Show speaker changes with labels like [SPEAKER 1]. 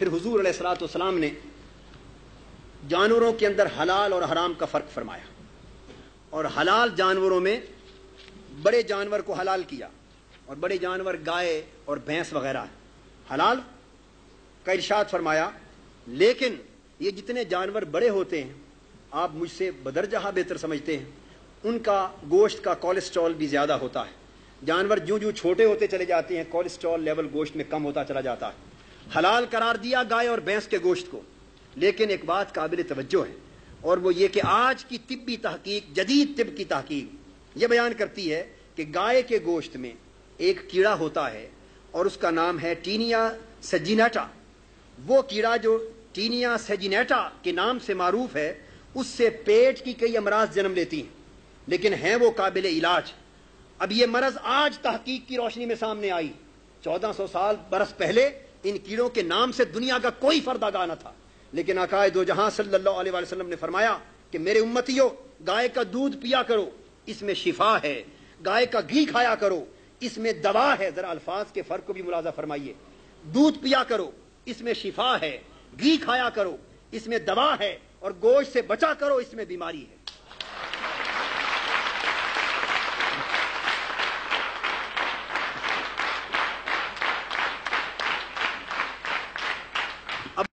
[SPEAKER 1] फिर हुजूर सलाम ने जानवरों के अंदर हलाल और हराम का फ़र्क फरमाया और हलाल जानवरों में बड़े जानवर को हलाल किया और बड़े जानवर गाय और भैंस वगैरह हलाल का इर्शाद फरमाया, लेकिन ये जितने जानवर बड़े होते हैं, आप मुझसे बदरजहा बेहतर समझते हैं। उनका गोश्त का कोलेस्ट्रॉल भी ज़्यादा होता है। जानवर जो जो छोटे होते चले जाते हैं, कोलेस्ट्रॉल लेवल गोश्त में कम होता चला जाता है। हलाल करार दिया गाय और भैंस के गोश्त को। लेकिन एक बात काबिल तवज्जो है, और वो ये कि आज की तिब्बी तहकीक, जदीद तिब की तहकीक, ये बयान करती है कि गाय के गोश्त में एक कीड़ा होता है, और उसका नाम है टीनिया सजिनेटा। वो कीड़ा जो टीनिया सेजिनेटा के नाम से मारूफ है, उससे पेट की कई अमराज जन्म लेती हैं। लेकिन हैं वो काबिल इलाज। अब ये मरज आज तहकीक की रोशनी में सामने आई। चौदह सौ साल बरस पहले इन कीड़ों के नाम से दुनिया का कोई फर्द आगा न था। लेकिन अकायद जहाँ सल्लल्लाहु अलैहि वसल्लम ने फरमाया कि मेरे उम्मतियों, गाय का दूध पिया करो, इसमें शिफा है। गाय का घी खाया करो, इसमें दवा है। जरा अल्फाज के फ़र्क को भी मुलाजा फरमाइए। दूध पिया करो, इसमें शिफा है। घी खाया करो, इसमें दवा है। और गोश्त से बचा करो, इसमें बीमारी है।